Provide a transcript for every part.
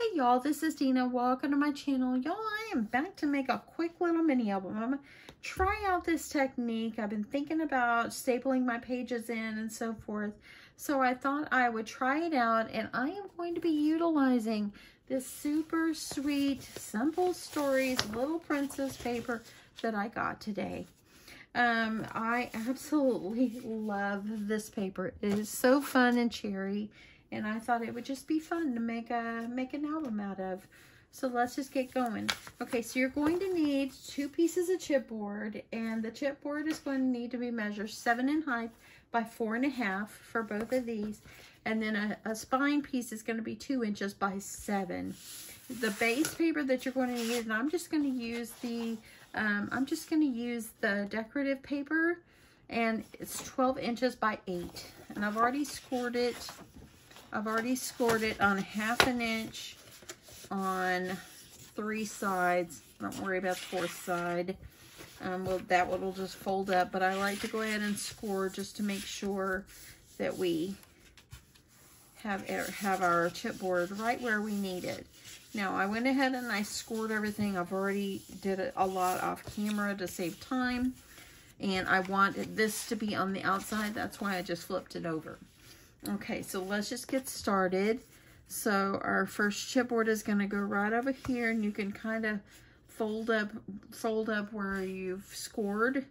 Hey y'all, this is Deanna. Welcome to my channel. Y'all, I am back to make a quick little mini album. I'm gonna try out this technique. I've been thinking about stapling my pages in and so forth. So I thought I would try it out and I am going to be utilizing this super sweet Simple Stories Little Princess paper that I got today. Um, I absolutely love this paper. It is so fun and cherry and I thought it would just be fun to make a make an album out of. So let's just get going. Okay, so you're going to need two pieces of chipboard, and the chipboard is going to need to be measured seven in height by four and a half for both of these. And then a, a spine piece is going to be two inches by seven. The base paper that you're going to need, and I'm just going to use the, um, I'm just going to use the decorative paper, and it's 12 inches by eight. And I've already scored it I've already scored it on half an inch on three sides. Don't worry about the fourth side. Um, well, that one will just fold up, but I like to go ahead and score just to make sure that we have, have our chipboard right where we need it. Now, I went ahead and I scored everything. I've already did a lot off camera to save time. And I wanted this to be on the outside. That's why I just flipped it over. Okay, so let's just get started. So our first chipboard is going to go right over here and you can kind of fold up fold up where you've scored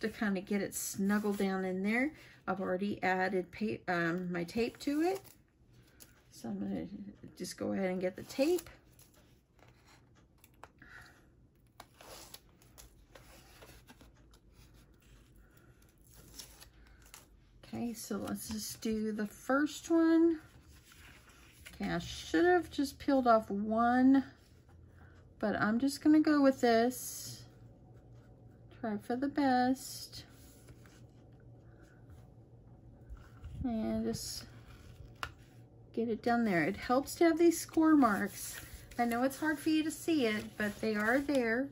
to kind of get it snuggled down in there. I've already added um, my tape to it. So I'm going to just go ahead and get the tape. Okay, so let's just do the first one. Okay, I should have just peeled off one, but I'm just gonna go with this. Try for the best. And just get it done there. It helps to have these score marks. I know it's hard for you to see it, but they are there.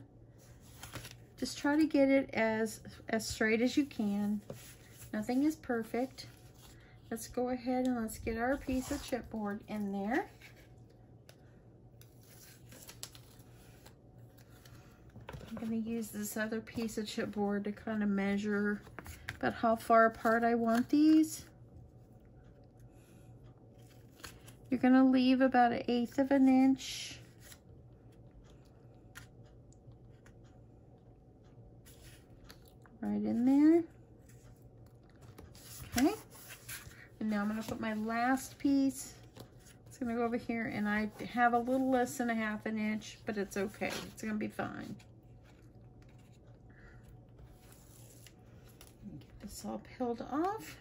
Just try to get it as, as straight as you can. Nothing is perfect. Let's go ahead and let's get our piece of chipboard in there. I'm going to use this other piece of chipboard to kind of measure about how far apart I want these. You're going to leave about an eighth of an inch. Right in there. Okay. And now I'm to put my last piece. It's going to go over here, and I have a little less than a half an inch, but it's okay. It's going to be fine. Get this all peeled off.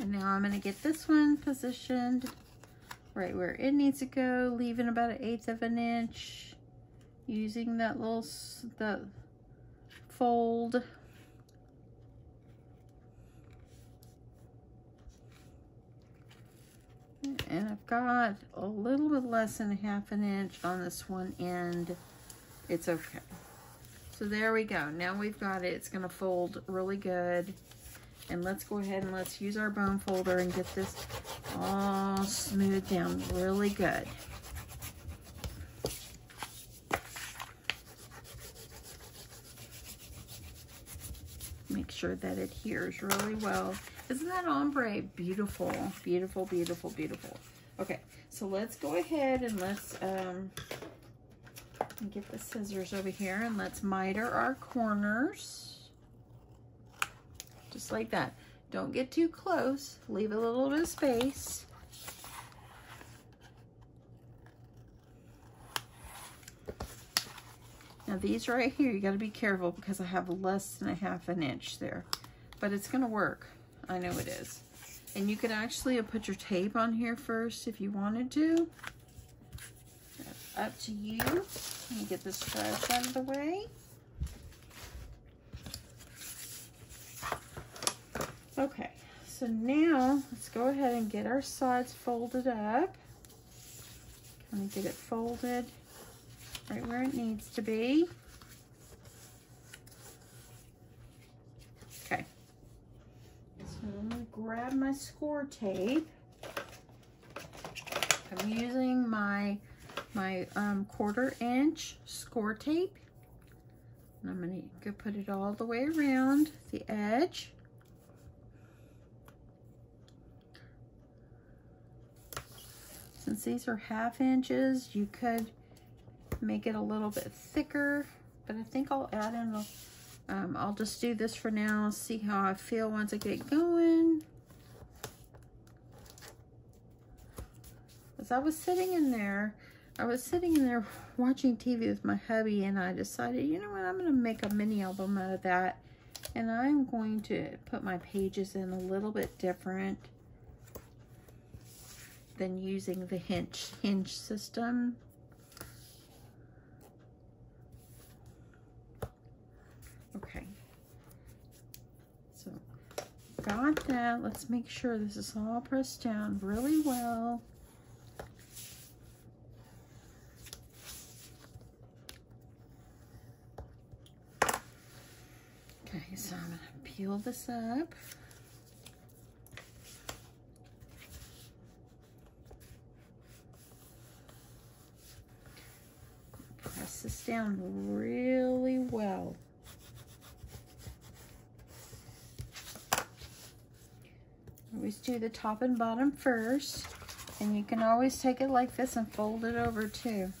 And now I'm going to get this one positioned right where it needs to go, leaving about an eighth of an inch using that little the fold. And I've got a little bit less than half an inch on this one end. It's okay. So there we go. Now we've got it. It's gonna fold really good. And let's go ahead and let's use our bone folder and get this all smoothed down really good sure that adheres really well. Isn't that ombre beautiful? Beautiful, beautiful, beautiful. Okay, so let's go ahead and let's um, get the scissors over here and let's miter our corners. Just like that. Don't get too close. Leave a little bit of space. Now these right here, you gotta be careful because I have less than a half an inch there. But it's gonna work. I know it is. And you could actually put your tape on here first if you wanted to. That's up to you. Let me get this trash out of the way. Okay, so now let's go ahead and get our sides folded up. Kind of get it folded right where it needs to be. Okay. grab my score tape. I'm using my my um, quarter inch score tape. And I'm to go put it all the way around the edge. Since these are half inches, you could make it a little bit thicker, but I think I'll add in a, um, I'll just do this for now, see how I feel once I get going. As I was sitting in there, I was sitting in there watching TV with my hubby and I decided, you know what, I'm going to make a mini album out of that. And I'm going to put my pages in a little bit different than using the hinge, hinge system. Okay. So, got that. Let's make sure this is all pressed down really well. Okay, so I'm going to peel this up. Press this down really well. Always do the top and bottom first. And you can always take it like this and fold it over too.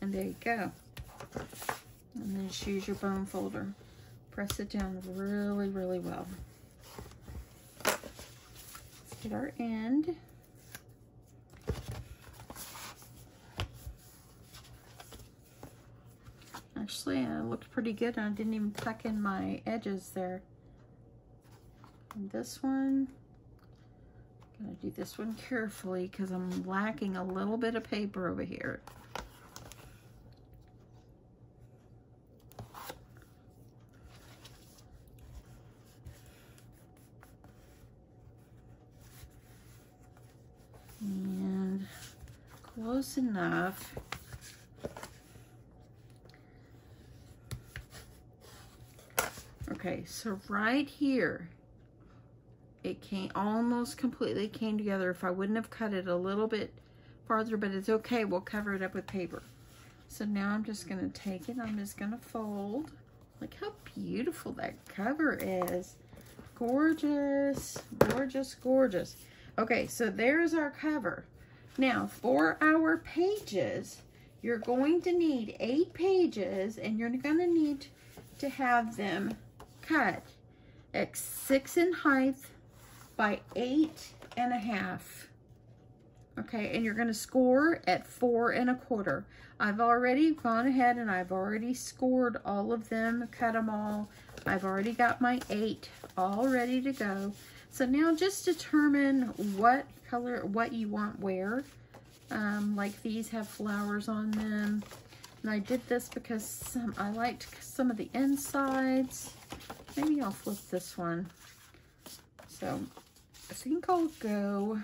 And there you go. And then just use your bone folder. Press it down really, really well. Get our end. Actually, it looked pretty good. I didn't even tuck in my edges there. And this one, I'm gonna do this one carefully because I'm lacking a little bit of paper over here. And close enough. Okay, so right here, it came almost completely came together. If I wouldn't have cut it a little bit farther, but it's okay. We'll cover it up with paper. So now I'm just going to take it. I'm just going to fold. Look how beautiful that cover is. Gorgeous, gorgeous, gorgeous. Okay, so there's our cover. Now, for our pages, you're going to need eight pages, and you're going to need to have them cut at six in height by eight and a half. Okay, and you're gonna score at four and a quarter. I've already gone ahead and I've already scored all of them, cut them all. I've already got my eight all ready to go. So now just determine what color, what you want where. Um, like these have flowers on them. And I did this because some, I liked some of the insides. Maybe I'll flip this one. So I think I'll go,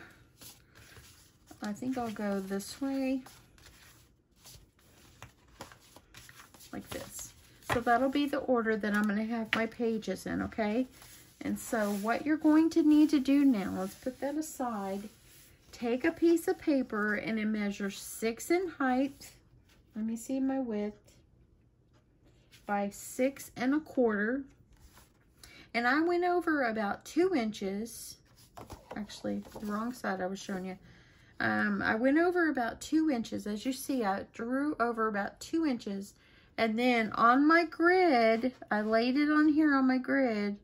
I think I'll go this way, like this. So that'll be the order that I'm going to have my pages in, okay? And so what you're going to need to do now, let's put that aside. Take a piece of paper and it measures six in height. Let me see my width. By six and a quarter. And I went over about two inches. Actually, the wrong side I was showing you. Um, I went over about two inches. As you see, I drew over about two inches. And then on my grid, I laid it on here on my grid.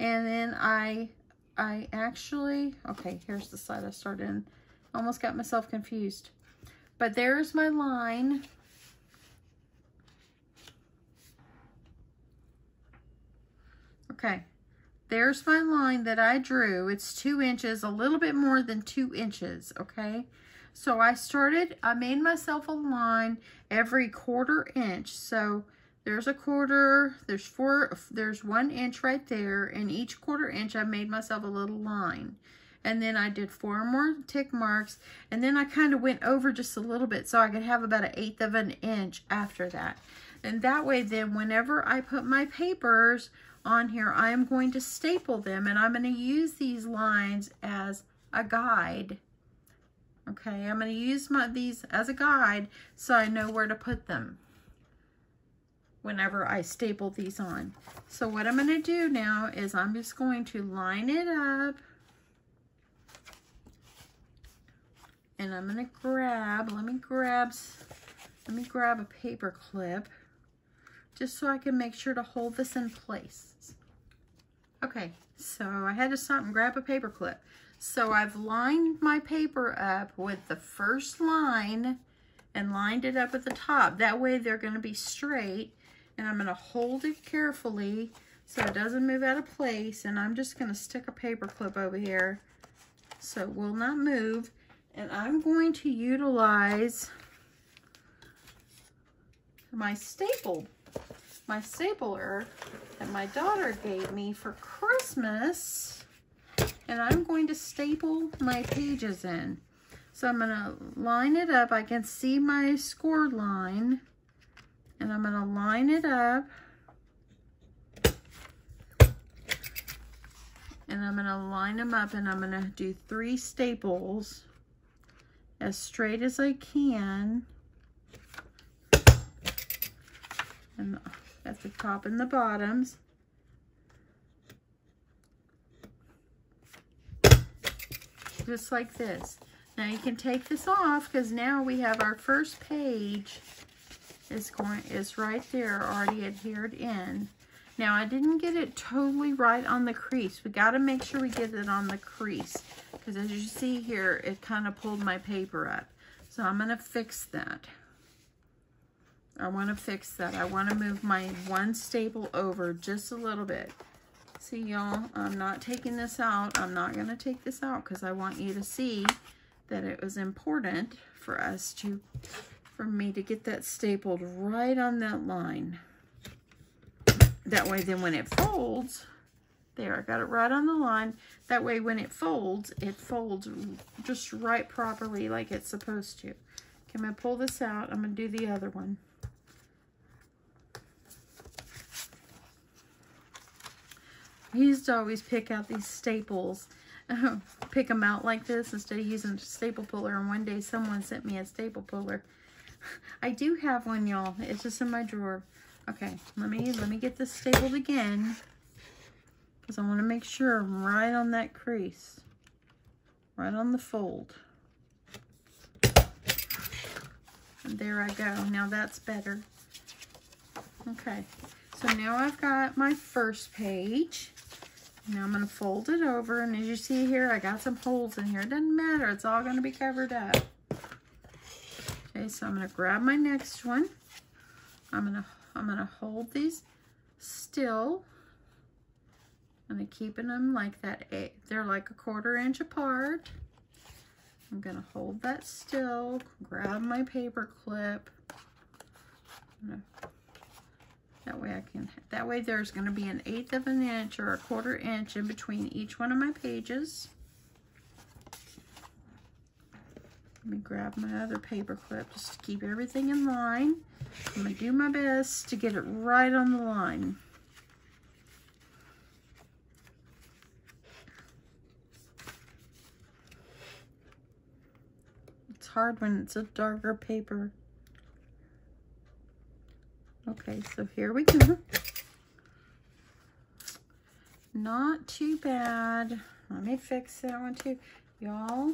And then I, I actually, okay, here's the side I started in. Almost got myself confused. But there's my line. Okay. There's my line that I drew. It's two inches, a little bit more than two inches, okay? So I started, I made myself a line every quarter inch. So there's a quarter, there's four, there's one inch right there. And each quarter inch, I made myself a little line. And then I did four more tick marks. And then I kind of went over just a little bit so I could have about an eighth of an inch after that. And that way then whenever I put my papers on here, I am going to staple them and I'm going to use these lines as a guide. Okay, I'm going to use my these as a guide so I know where to put them whenever I staple these on. So what I'm going to do now is I'm just going to line it up and I'm going to grab, let me grab, let me grab a paper clip just so I can make sure to hold this in place. Okay, so I had to stop and grab a paper clip. So I've lined my paper up with the first line and lined it up at the top. That way they're going to be straight and I'm going to hold it carefully so it doesn't move out of place and I'm just going to stick a paper clip over here so it will not move and I'm going to utilize my staple my stapler that my daughter gave me for Christmas and I'm going to staple my pages in. So I'm going to line it up. I can see my score line and I'm going to line it up and I'm going to line them up and I'm going to do three staples as straight as I can and at the top and the bottoms just like this now you can take this off because now we have our first page is going is right there already adhered in. Now I didn't get it totally right on the crease. We got to make sure we get it on the crease because as you see here, it kind of pulled my paper up. So I'm going to fix that. I want to fix that. I want to move my one staple over just a little bit. See y'all, I'm not taking this out. I'm not going to take this out because I want you to see that it was important for us to for me to get that stapled right on that line. That way then when it folds, there, I got it right on the line. That way when it folds, it folds just right properly like it's supposed to. Okay, I'm going to pull this out. I'm going to do the other one. I used to always pick out these staples, um, pick them out like this instead of using a staple puller. And one day someone sent me a staple puller I do have one, y'all. It's just in my drawer. Okay, let me let me get this stapled again. Because I want to make sure I'm right on that crease. Right on the fold. And there I go. Now that's better. Okay, so now I've got my first page. Now I'm going to fold it over, and as you see here, I got some holes in here. It doesn't matter. It's all going to be covered up. Okay, so I'm going to grab my next one. I'm going to I'm going to hold these still. I'm keeping them like that. Eight, they're like a quarter inch apart. I'm going to hold that still, grab my paper clip. Gonna, that way I can, that way there's going to be an eighth of an inch or a quarter inch in between each one of my pages. Let me grab my other paper clip just to keep everything in line. I'm to do my best to get it right on the line. It's hard when it's a darker paper. Okay, so here we go. Not too bad. Let me fix that one too. Y'all,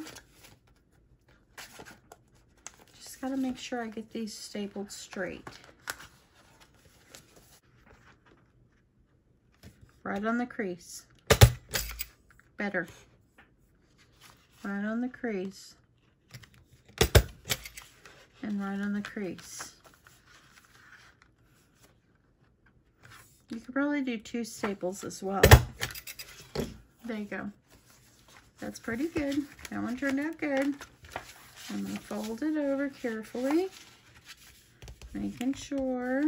just gotta make sure I get these stapled straight. Right on the crease. Better. Right on the crease. And right on the crease. You could probably do two staples as well. There you go. That's pretty good. That one turned out good. I'm going to fold it over carefully, making sure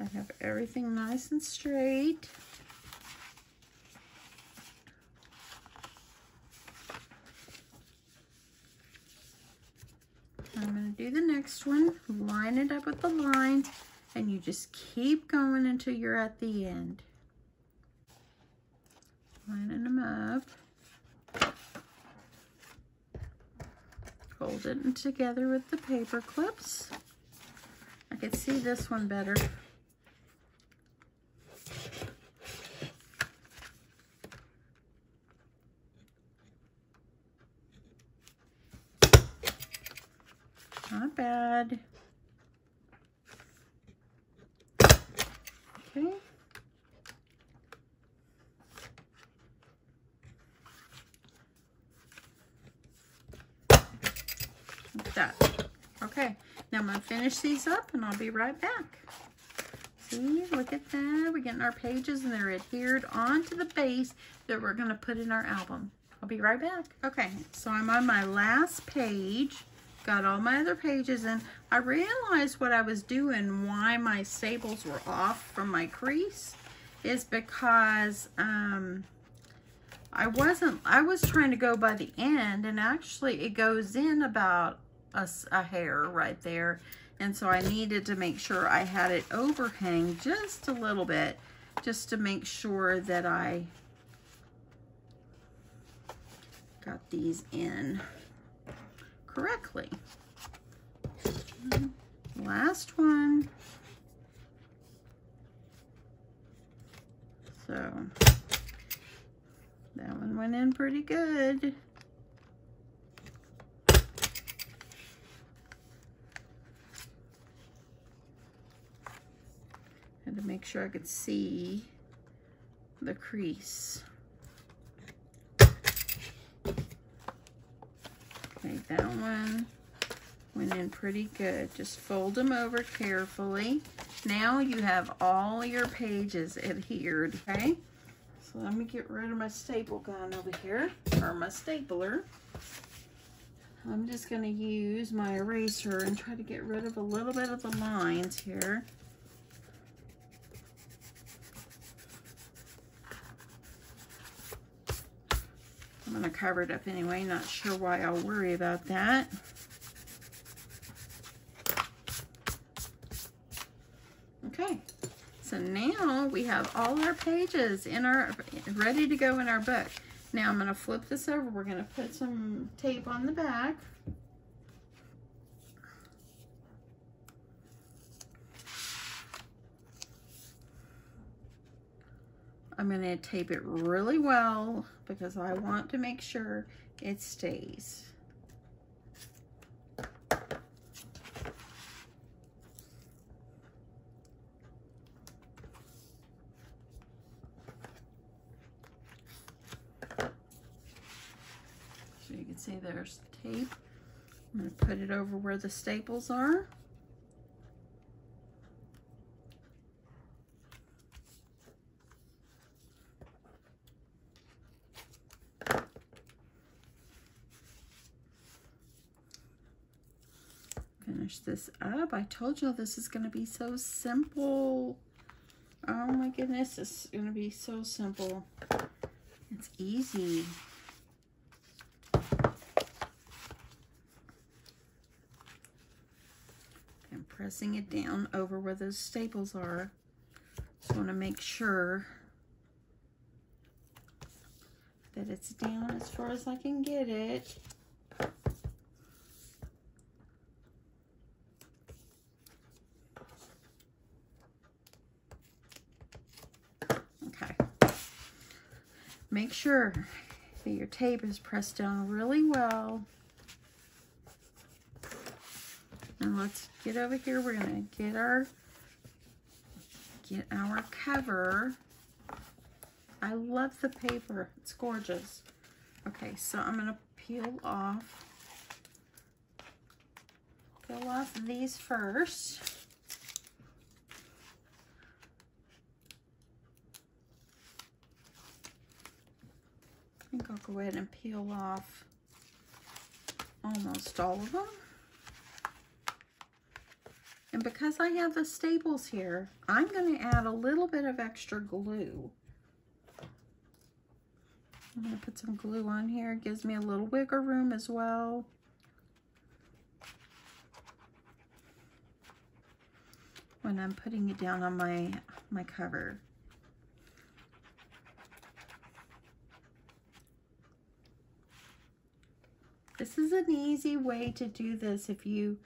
I have everything nice and straight. I'm going to do the next one, line it up with the line, And you just keep going until you're at the end. Lining them up. Hold it together with the paper clips. I can see this one better. Not bad. Okay. That. Okay, now I'm going to finish these up and I'll be right back. See, look at that. We're getting our pages and they're adhered onto the base that we're going to put in our album. I'll be right back. Okay, so I'm on my last page. Got all my other pages in. I realized what I was doing, why my staples were off from my crease, is because um, I wasn't, I was trying to go by the end and actually it goes in about a, a hair right there. And so I needed to make sure I had it overhang just a little bit, just to make sure that I got these in correctly. Mm-hmm. Last one. So that one went in pretty good. Had to make sure I could see the crease. Okay, that one went in pretty good. Just fold them over carefully. Now you have all your pages adhered, okay? So let me get rid of my staple gun over here, or my stapler. I'm just gonna use my eraser and try to get rid of a little bit of the lines here. Gonna cover it up anyway, not sure why I'll worry about that. Okay, so now we have all our pages in our, ready to go in our book. Now I'm gonna flip this over. We're gonna put some tape on the back. I'm going to tape it really well because I want to make sure it stays. So you can see there's the tape. I'm going to put it over where the staples are. This up. I told you this is going to be so simple. Oh my goodness, it's going to be so simple. It's easy. I'm pressing it down over where those staples are. Just want to make sure that it's down as far as I can get it. Make sure that your tape is pressed down really well. Now let's get over here. We're gonna get our get our cover. I love the paper. It's gorgeous. Okay, so I'm gonna peel off peel off these first. think I'll go ahead and peel off almost all of them. And because I have the staples here, I'm going to add a little bit of extra glue. I'm going to put some glue on here. It gives me a little wiggle room as well. when I'm putting it down on my, my cover. This is an easy way to do this if you,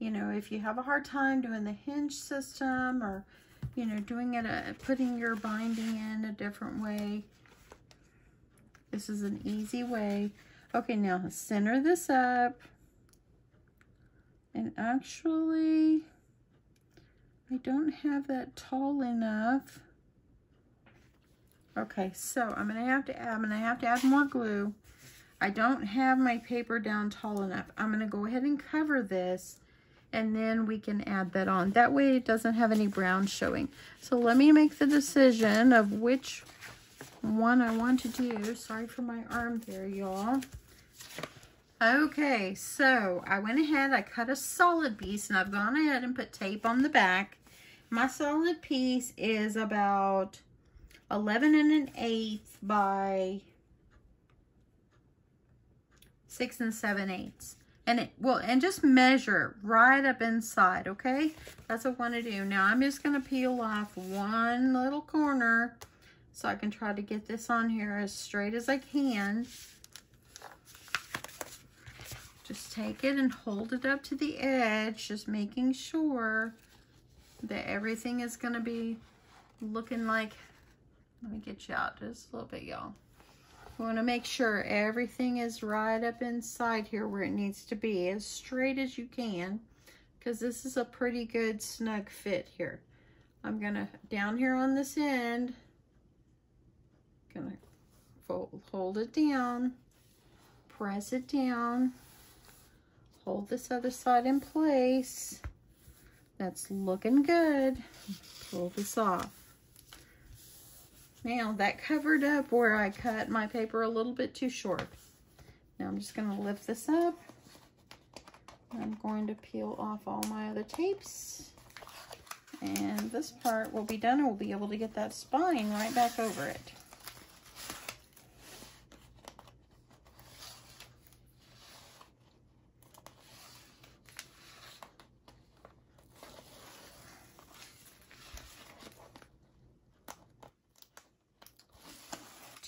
you know, if you have a hard time doing the hinge system or, you know, doing it, a, putting your binding in a different way. This is an easy way. Okay, now center this up. And actually, I don't have that tall enough. Okay, so I'm gonna have to add, I'm gonna have to add more glue. I don't have my paper down tall enough. I'm going to go ahead and cover this and then we can add that on. That way it doesn't have any brown showing. So let me make the decision of which one I want to do. Sorry for my arm there, y'all. Okay, so I went ahead, I cut a solid piece and I've gone ahead and put tape on the back. My solid piece is about 11 and an eighth by six and seven eighths. And it well, and just measure right up inside, okay? That's what I want to do. Now I'm just going to peel off one little corner so I can try to get this on here as straight as I can. Just take it and hold it up to the edge, just making sure that everything is going to be looking like, let me get you out just a little bit, y'all. You want to make sure everything is right up inside here where it needs to be, as straight as you can, because this is a pretty good snug fit here. I'm going to, down here on this end, going to fold, hold it down, press it down, hold this other side in place. That's looking good. Pull this off. Now that covered up where I cut my paper a little bit too short. Now I'm just going to lift this up. I'm going to peel off all my other tapes. And this part will be done and we'll be able to get that spine right back over it.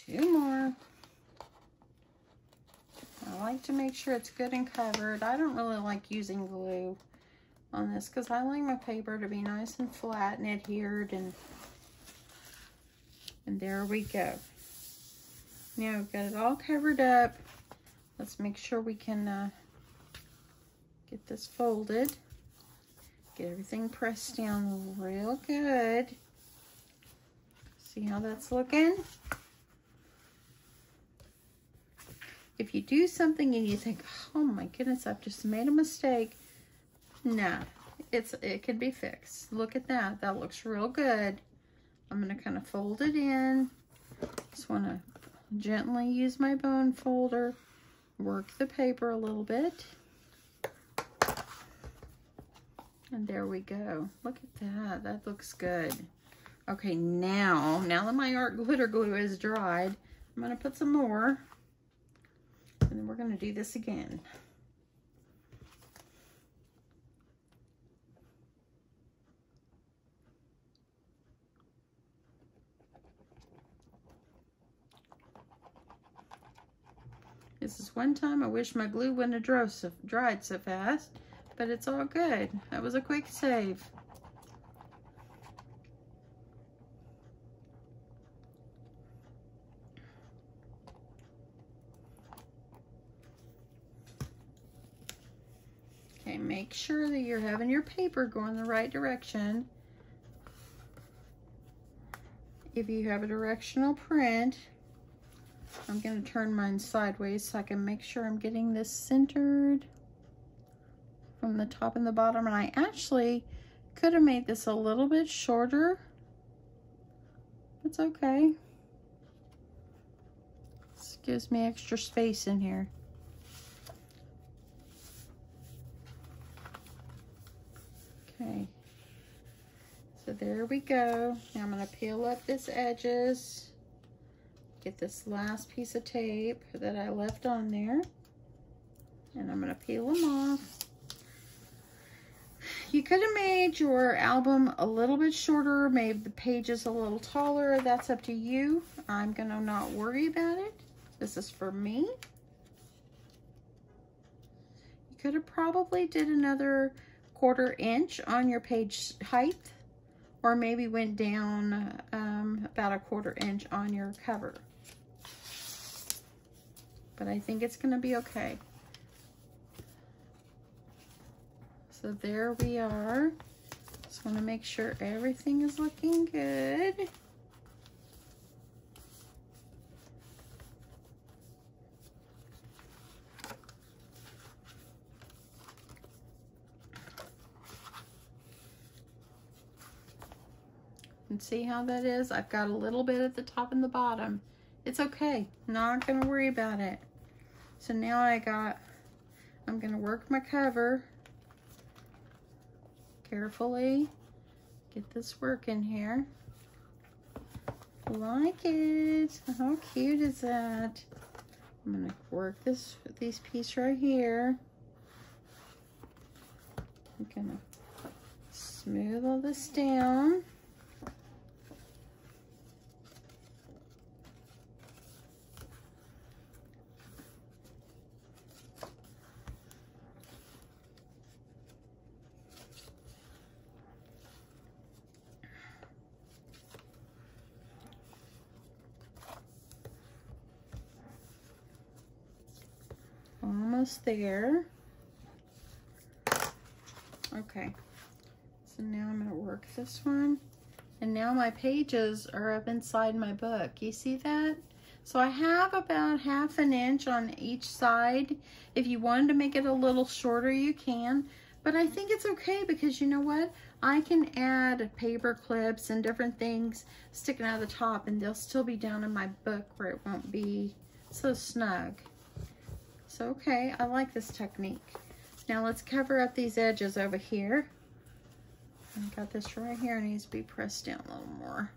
Two more. I like to make sure it's good and covered. I don't really like using glue on this because I like my paper to be nice and flat and adhered and and there we go. Now we've got it all covered up. Let's make sure we can uh, get this folded. Get everything pressed down real good. See how that's looking? If you do something and you think, oh my goodness, I've just made a mistake, nah, it's it can be fixed. Look at that. That looks real good. I'm going to kind of fold it in. Just want to gently use my bone folder, work the paper a little bit. And there we go. Look at that. That looks good. Okay, now, now that my art glitter glue is dried, I'm going to put some more and then we're going to do this again. This is one time I wish my glue wouldn't have dried so fast, but it's all good. That was a quick save. Okay, make sure that you're having your paper go in the right direction. If you have a directional print, I'm going to turn mine sideways so I can make sure I'm getting this centered from the top and the bottom. And I actually could have made this a little bit shorter. It's okay. This gives me extra space in here. Okay. So there we go. Now I'm going to peel up this edges. Get this last piece of tape that I left on there. And I'm going to peel them off. You could have made your album a little bit shorter, made the pages a little taller. That's up to you. I'm going to not worry about it. This is for me. You could have probably did another quarter inch on your page height or maybe went down um, about a quarter inch on your cover. But I think it's going to be okay. So there we are. Just want to make sure everything is looking good. And see how that is? I've got a little bit at the top and the bottom. It's okay. Not going to worry about it. So now I got, I'm going to work my cover carefully. Get this work in here. Like it. How cute is that? I'm gonna work this these piece right here. I'm gonna smooth all this down. There. Okay, so now I'm gonna work this one. And now my pages are up inside my book. You see that? So I have about half an inch on each side. If you wanted to make it a little shorter, you can. But I think it's okay because you know what? I can add paper clips and different things sticking out of the top and they'll still be down in my book where it won't be so snug. So, okay, I like this technique. Now let's cover up these edges over here. I got this right here, it needs to be pressed down a little more.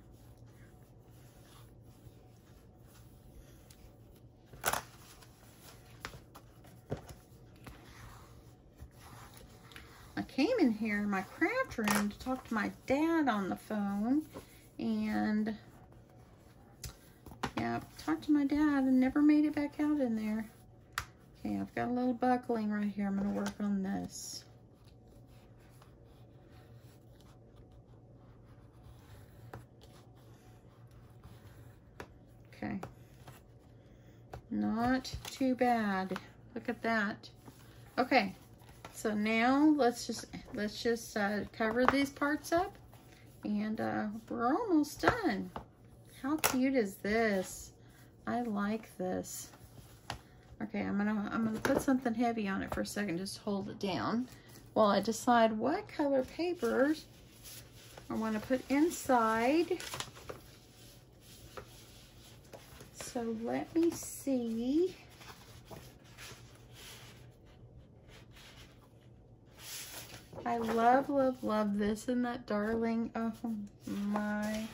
I came in here in my craft room to talk to my dad on the phone and yeah, talked to my dad and never made it back out in there. Okay, I've got a little buckling right here. I'm going to work on this. Okay. Not too bad. Look at that. Okay. So now let's just let's just uh, cover these parts up and uh, we're almost done. How cute is this? I like this. Okay, I'm gonna I'm gonna put something heavy on it for a second, just hold it down while I decide what color papers I want to put inside. So let me see. I love, love, love this and that darling. Oh my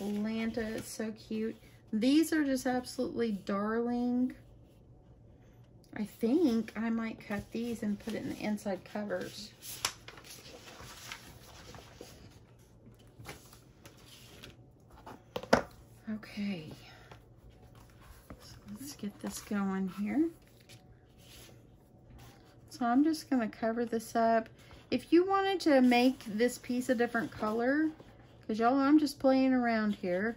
Lanta, it's so cute. These are just absolutely darling. I think I might cut these and put it in the inside covers. Okay. So let's get this going here. So I'm just going to cover this up. If you wanted to make this piece a different color, because y'all I'm just playing around here.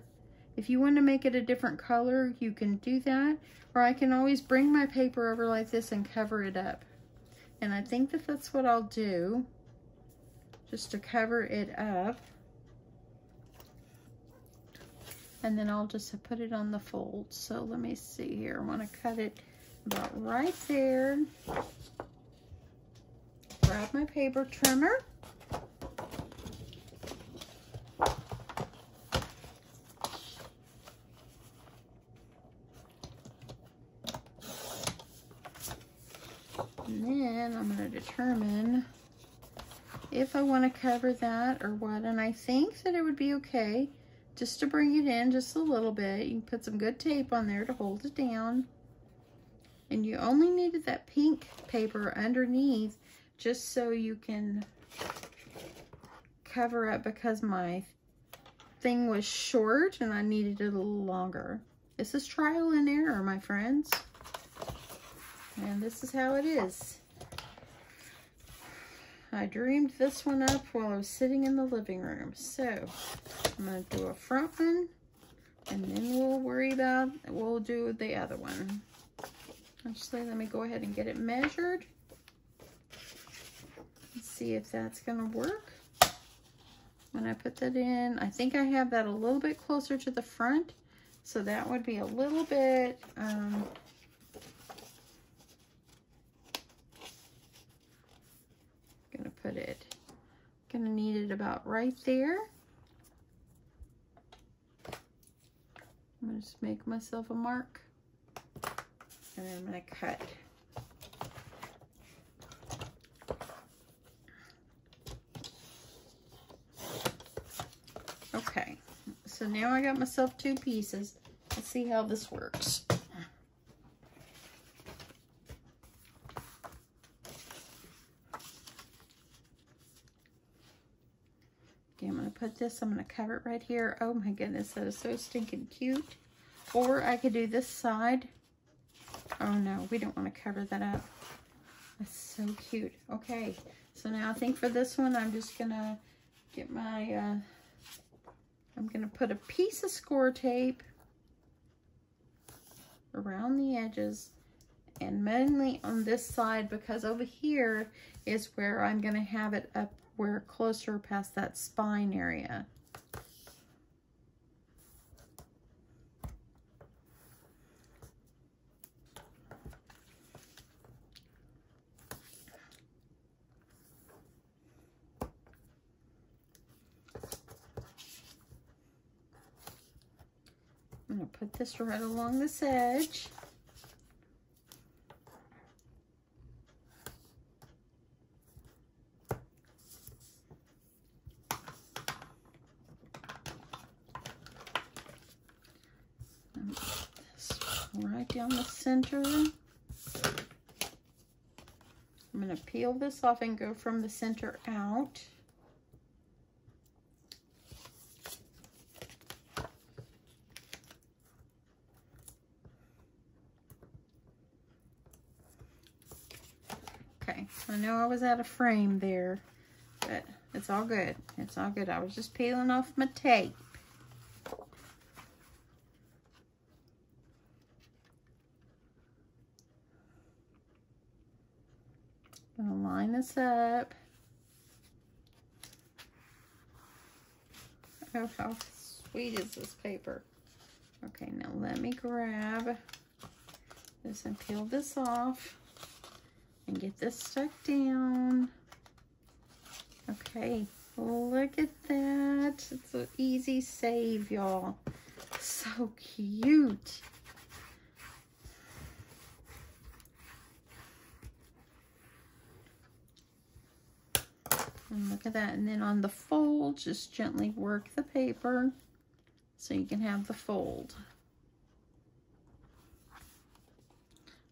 If you want to make it a different color, you can do that. Or I can always bring my paper over like this and cover it up. And I think that that's what I'll do, just to cover it up. And then I'll just put it on the fold. So let me see here. I want to cut it about right there. Grab my paper trimmer. Determine if I want to cover that or what. And I think that it would be okay just to bring it in just a little bit. You can put some good tape on there to hold it down. And you only needed that pink paper underneath just so you can cover up because my thing was short and I needed it a little longer. This is trial and error, my friends. And this is how it is. I dreamed this one up while I was sitting in the living room. So, I'm going to do a front one, and then we'll worry about, we'll do the other one. Actually, let me go ahead and get it measured. Let's see if that's going to work. When I put that in, I think I have that a little bit closer to the front. So that would be a little bit, um, gonna put it, gonna need it about right there. I'm gonna just make myself a mark and I'm gonna cut. Okay, so now I got myself two pieces. Let's see how this works. Okay, I'm going to put this, I'm going to cover it right here. Oh my goodness, that is so stinking cute. Or I could do this side. Oh no, we don't want to cover that up. That's so cute. Okay, so now I think for this one, I'm just going to get my, uh, I'm going to put a piece of score tape around the edges and mainly on this side because over here is where I'm going to have it up where closer past that spine area. I'm going to put this right along this edge. right down the center. I'm going to peel this off and go from the center out. Okay, I know I was out of frame there, but it's all good. It's all good. I was just peeling off my tape. I'm gonna line up. Oh, how sweet is this paper? Okay, now let me grab this and peel this off and get this stuck down. Okay, look at that. It's an easy save, y'all. So cute. And look at that. And then on the fold, just gently work the paper so you can have the fold.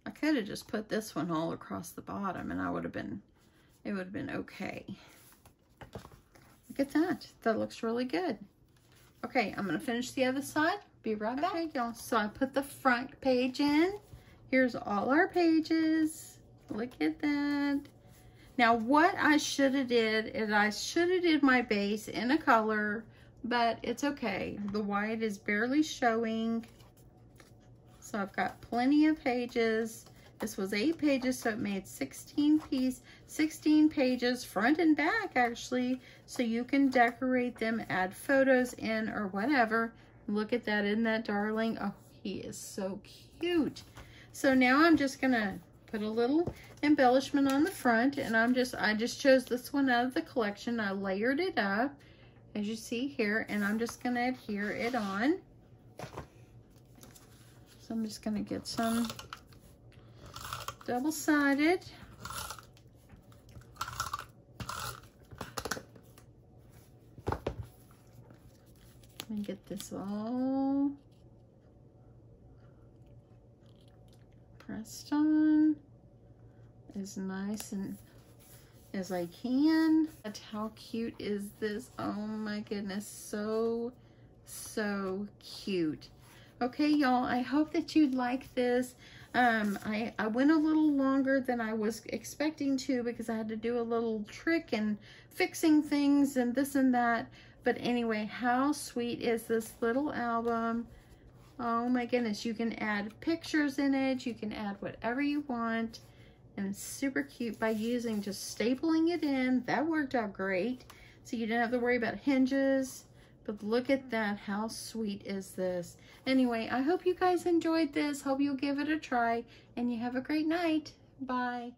I could have just put this one all across the bottom and I would have been, it would have been okay. Look at that. That looks really good. Okay, I'm going to finish the other side. Be right back, okay, y'all. So I put the front page in. Here's all our pages. Look at that. Now what I should have did is I should have did my base in a color, but it's okay. The white is barely showing. So I've got plenty of pages. This was eight pages, so it made 16 piece, 16 pages front and back actually. So you can decorate them, add photos in or whatever. Look at that, isn't that darling? Oh, he is so cute. So now I'm just gonna put a little embellishment on the front and I'm just, I just chose this one out of the collection. I layered it up as you see here and I'm just going to adhere it on. So I'm just going to get some double-sided. And get this all pressed on is nice and as I can. But how cute is this? Oh my goodness, so, so cute. Okay, y'all, I hope that you like this. Um, I, I went a little longer than I was expecting to because I had to do a little trick and fixing things and this and that. But anyway, how sweet is this little album? Oh my goodness, you can add pictures in it. You can add whatever you want. And it's super cute by using just stapling it in. That worked out great. So you didn't have to worry about hinges. But look at that. How sweet is this? Anyway, I hope you guys enjoyed this. Hope you'll give it a try. And you have a great night. Bye.